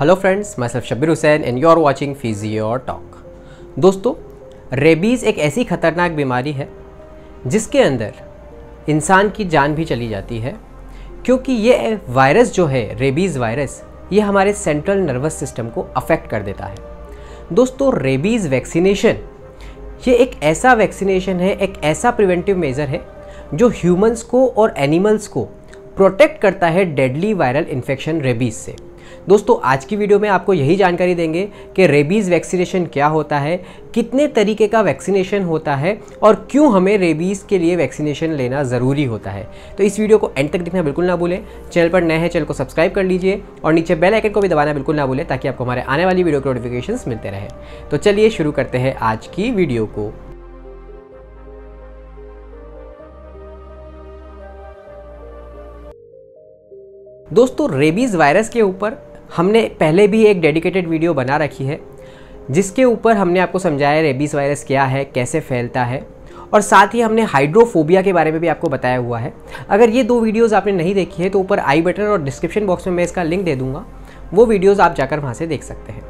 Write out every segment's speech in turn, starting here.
Hello friends मैं सिर्फ़ Shabbir Hussain and you are watching physio talk दोस्तों rabies एक ऐसी खतरनाक बीमारी है, जिसके अंदर इंसान की जान भी चली जाती है, क्योंकि ये वायरस जो है रेबीज़ वायरस ये हमारे सेंट्रल नर्वस सिस्टम को अफेक्ट कर देता है। दोस्तों रेबीज़ वैक्सीनेशन ये एक ऐसा वैक्सीनेशन है, एक ऐसा प्रिवेंटिव मेज़र है, जो ह्यूमंस को और एनिमल्स को प्रोटेक्ट करता है डेडली वायरल इन्फेक्शन रेबीज़ से। दोस्तों, आज की वीडियो में आपको यही जानकारी देंगे कि रेबीज़ वैक्सीनेशन क्या होता है, कितने तरीके का वैक्सीनेशन होता है और क्यों हमें रेबीज़ के लिए वैक्सीनेशन लेना ज़रूरी होता है। तो इस वीडियो को एंड तक देखना बिल्कुल ना भूलें। चैनल पर नए हैं, चैनल को सब्सक्राइब कर लीजिए और नीचे बेल आइकन को भी दबाना बिल्कुल ना भूलें ताकि आपको हमारे आने वाली वीडियो के नोटिफिकेशन मिलते रहे। तो चलिए शुरू करते हैं आज की वीडियो को। दोस्तों, रेबीज़ वायरस के ऊपर हमने पहले भी एक डेडिकेटेड वीडियो बना रखी है, जिसके ऊपर हमने आपको समझाया रेबीज़ वायरस क्या है, कैसे फैलता है, और साथ ही हमने हाइड्रोफोबिया के बारे में भी आपको बताया हुआ है। अगर ये दो वीडियोस आपने नहीं देखी है तो ऊपर आई बटन और डिस्क्रिप्शन बॉक्स में मैं इसका लिंक दे दूँगा, वो वीडियोस आप जाकर वहाँ से देख सकते हैं।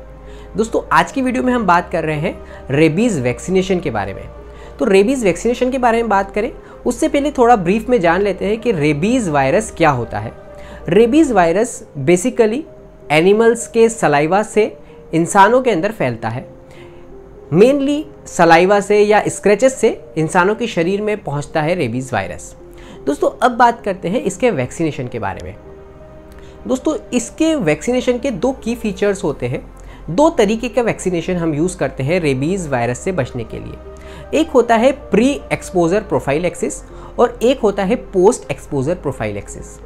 दोस्तों, आज की वीडियो में हम बात कर रहे हैं रेबीज़ वैक्सीनेशन के बारे में। तो रेबीज़ वैक्सीनेशन के बारे में बात करें, उससे पहले थोड़ा ब्रीफ में जान लेते हैं कि रेबीज़ वायरस क्या होता है। रेबीज़ वायरस बेसिकली एनिमल्स के सलाइवा से इंसानों के अंदर फैलता है। मेनली सलाइवा से या स्क्रैचेस से इंसानों के शरीर में पहुँचता है रेबीज़ वायरस। दोस्तों, अब बात करते हैं इसके वैक्सीनेशन के बारे में। दोस्तों, इसके वैक्सीनेशन के दो की फीचर्स होते हैं। दो तरीके का वैक्सीनेशन हम यूज़ करते हैं रेबीज़ वायरस से बचने के लिए। एक होता है प्री एक्सपोजर प्रोफ़ाइल एक्सिस और एक होता है पोस्ट एक्सपोजर प्रोफ़ाइल एक्सिस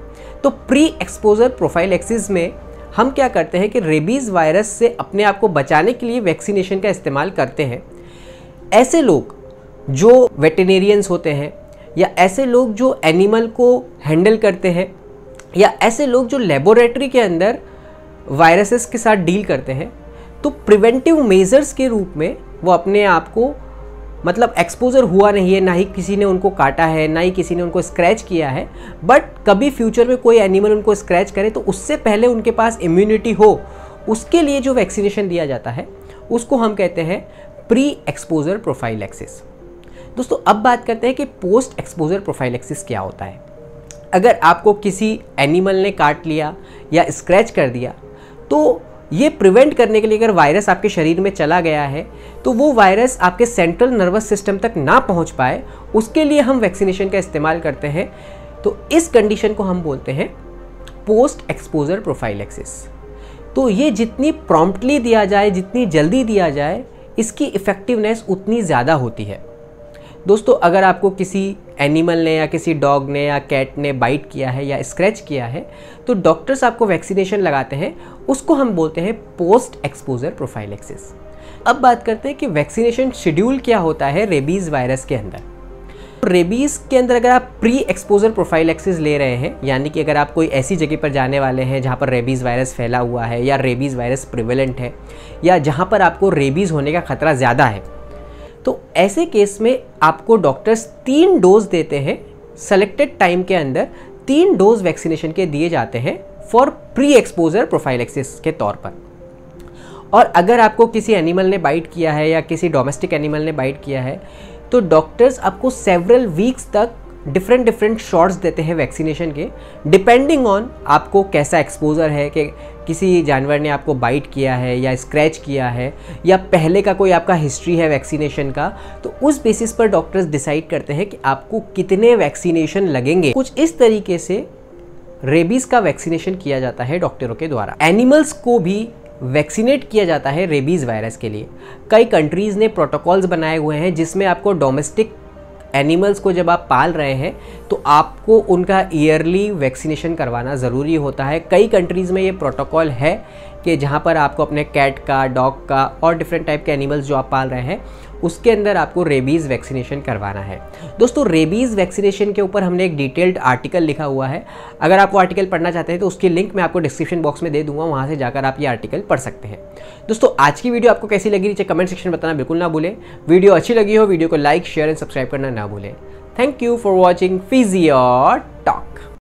तो प्री एक्सपोजर प्रोफ़ाइल एक्सिस में हम क्या करते हैं कि रेबीज़ वायरस से अपने आप को बचाने के लिए वैक्सीनेशन का इस्तेमाल करते हैं। ऐसे लोग जो वेटेनेरियंस होते हैं या ऐसे लोग जो एनिमल को हैंडल करते हैं या ऐसे लोग जो लेबोरेटरी के अंदर वायरसेस के साथ डील करते हैं तो प्रिवेंटिव मेजर्स के रूप में वो अपने आप को मतलब एक्सपोजर हुआ नहीं है, ना ही किसी ने उनको काटा है, ना ही किसी ने उनको स्क्रैच किया है बट कभी फ्यूचर में कोई एनिमल उनको स्क्रैच करे तो उससे पहले उनके पास इम्यूनिटी हो, उसके लिए जो वैक्सीनेशन दिया जाता है, उसको हम कहते हैं प्री एक्सपोजर प्रोफ़ाइल एक्सिस दोस्तों, अब बात करते हैं कि पोस्ट एक्सपोजर प्रोफ़ाइल एक्सिस क्या होता है। अगर आपको किसी एनिमल ने काट लिया या स्क्रैच कर दिया तो ये प्रिवेंट करने के लिए अगर वायरस आपके शरीर में चला गया है तो वो वायरस आपके सेंट्रल नर्वस सिस्टम तक ना पहुँच पाए, उसके लिए हम वैक्सीनेशन का इस्तेमाल करते हैं। तो इस कंडीशन को हम बोलते हैं पोस्ट एक्सपोजर प्रोफाइलेक्सिस तो ये जितनी प्रॉम्प्टली दिया जाए, जितनी जल्दी दिया जाए, इसकी इफ़ेक्टिवनेस उतनी ज़्यादा होती है। दोस्तों, अगर आपको किसी एनिमल ने या किसी डॉग ने या कैट ने बाइट किया है या स्क्रैच किया है तो डॉक्टर्स आपको वैक्सीनेशन लगाते हैं। उसको हम बोलते हैं पोस्ट एक्सपोजर प्रोफाइलेक्सिस। अब बात करते हैं कि वैक्सीनेशन शेड्यूल क्या होता है रेबीज़ वायरस के अंदर। रेबीज़ के अंदर अगर आप प्री एक्सपोजर प्रोफ़ाइल एक्सिस ले रहे हैं, यानी कि अगर आप कोई ऐसी जगह पर जाने वाले हैं जहाँ पर रेबीज़ वायरस फैला हुआ है या रेबीज़ वायरस प्रिवेलेंट है, या जहाँ पर आपको रेबीज़ होने का खतरा ज़्यादा है तो ऐसे केस में आपको डॉक्टर्स तीन डोज देते हैं सेलेक्टेड टाइम के अंदर तीन डोज वैक्सीनेशन के दिए जाते हैं फॉर प्री एक्सपोजर प्रोफाइलेक्सिस के तौर पर। और अगर आपको किसी एनिमल ने बाइट किया है या किसी डोमेस्टिक एनिमल ने बाइट किया है तो डॉक्टर्स आपको सेवरल वीक्स तक डिफरेंट डिफरेंट शॉट्स देते हैं वैक्सीनेशन के डिपेंडिंग ऑन आपको कैसा एक्सपोजर है, कि किसी जानवर ने आपको बाइट किया है या स्क्रैच किया है या पहले का कोई आपका हिस्ट्री है वैक्सीनेशन का तो उस बेसिस पर डॉक्टर्स डिसाइड करते हैं कि आपको कितने वैक्सीनेशन लगेंगे। कुछ इस तरीके से रेबीज़ का वैक्सीनेशन किया जाता है डॉक्टरों के द्वारा। एनिमल्स को भी वैक्सीनेट किया जाता है रेबीज़ वायरस के लिए। कई कंट्रीज़ ने प्रोटोकॉल्स बनाए हुए हैं जिसमें आपको डोमेस्टिक एनिमल्स को जब आप पाल रहे हैं तो आपको उनका ईयरली वैक्सीनेशन करवाना ज़रूरी होता है। कई कंट्रीज़ में ये प्रोटोकॉल है कि जहाँ पर आपको अपने कैट का, डॉग का और डिफरेंट टाइप के एनिमल्स जो आप पाल रहे हैं, उसके अंदर आपको रेबीज़ वैक्सीनेशन करवाना है। दोस्तों रेबीज़ वैक्सीनेशन के ऊपर हमने एक डिटेल्ड आर्टिकल लिखा हुआ है। अगर आप वो आर्टिकल पढ़ना चाहते हैं तो उसकी लिंक मैं आपको डिस्क्रिप्शन बॉक्स में दे दूँगा, वहाँ से जाकर आप ये आर्टिकल पढ़ सकते हैं। दोस्तों, आज की वीडियो आपको कैसी लगी, नीचे कमेंट सेक्शन बताना बिल्कुल ना भूलें। वीडियो अच्छी लगी हो वीडियो को लाइक शेयर एंड सब्सक्राइब करना ना भूलें। Thank you for watching physio talk